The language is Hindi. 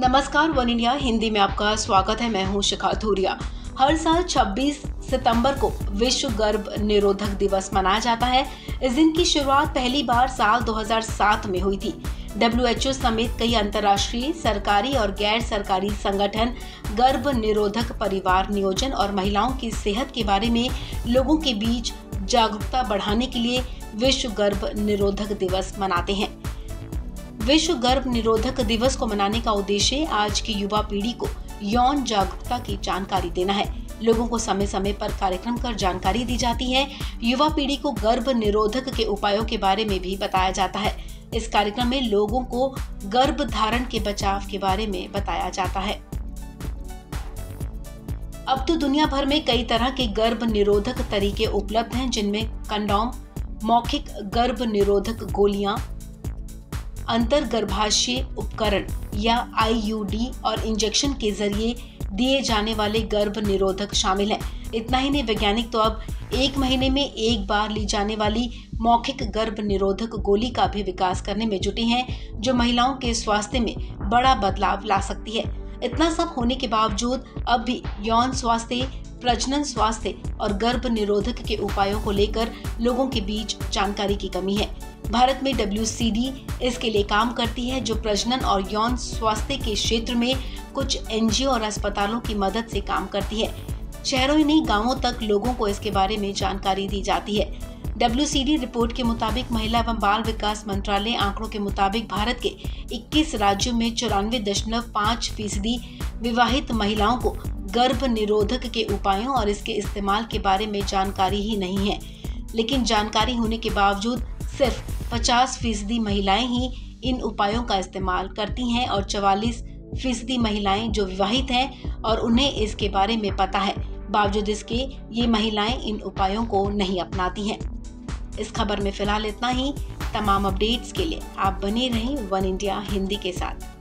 नमस्कार, वन इंडिया, हिंदी में आपका स्वागत है। मैं हूँ शिखा धूरिया। हर साल 26 सितंबर को विश्व गर्भ निरोधक दिवस मनाया जाता है। इस दिन की शुरुआत पहली बार साल 2007 में हुई थी। डब्ल्यू समेत कई अंतर्राष्ट्रीय, सरकारी और गैर सरकारी संगठन, गर्भ निरोधक परिवार नियोजन और महिलाओं की सेहत के बारे में लोगों के बीच जागरूकता बढ़ाने के लिए विश्व गर्भ निरोधक दिवस मनाते हैं। विश्व गर्भ निरोधक दिवस को मनाने का उद्देश्य आज की युवा पीढ़ी को यौन जागरूकता की जानकारी देना है। लोगों को समय समय पर कार्यक्रम कर जानकारी दी जाती है। युवा पीढ़ी को गर्भ निरोधक के उपायों के बारे में भी बताया जाता है। इस कार्यक्रम में लोगों को गर्भ धारण के बचाव के बारे में बताया जाता है। अब तो दुनिया भर में कई तरह के गर्भ निरोधक तरीके उपलब्ध हैं, जिनमें कंडोम, मौखिक गर्भ निरोधक गोलियाँ अंतर गर्भाशय उपकरण या आईयूडी और इंजेक्शन के ज़रिए दिए जाने वाले गर्भ निरोधक शामिल हैं। इतना ही नहीं, वैज्ञानिक तो अब एक महीने में एक बार ली जाने वाली मौखिक गर्भ निरोधक गोली का भी विकास करने में जुटे हैं, जो महिलाओं के स्वास्थ्य में बड़ा बदलाव ला सकती है। इतना सब होने के बावजूद अब भी यौन स्वास्थ्य, प्रजनन स्वास्थ्य और गर्भ निरोधक के उपायों को लेकर लोगों के बीच जानकारी की कमी है। भारत में डब्ल्यूसीडी इसके लिए काम करती है, जो प्रजनन और यौन स्वास्थ्य के क्षेत्र में कुछ एनजीओ और अस्पतालों की मदद से काम करती है। शहरों ही नहीं, गाँवों तक लोगों को इसके बारे में जानकारी दी जाती है। डब्ल्यूसीडी रिपोर्ट के मुताबिक महिला एवं बाल विकास मंत्रालय आंकड़ों के मुताबिक भारत के 21 राज्यों में चौरानवे दशमलव पाँच फ़ीसदी विवाहित महिलाओं को गर्भ निरोधक के उपायों और इसके इस्तेमाल के बारे में जानकारी ही नहीं है। लेकिन जानकारी होने के बावजूद सिर्फ़ 50 फ़ीसदी महिलाएँ ही इन उपायों का इस्तेमाल करती हैं और 44 फ़ीसदी महिलाएँ जो विवाहित हैं और उन्हें इसके बारे में पता है। बावजूद इसके, ये महिलाएँ इन उपायों को नहीं अपनाती हैं। इस खबर में फ़िलहाल इतना ही। तमाम अपडेट्स के लिए आप बने रहें वन इंडिया हिंदी के साथ।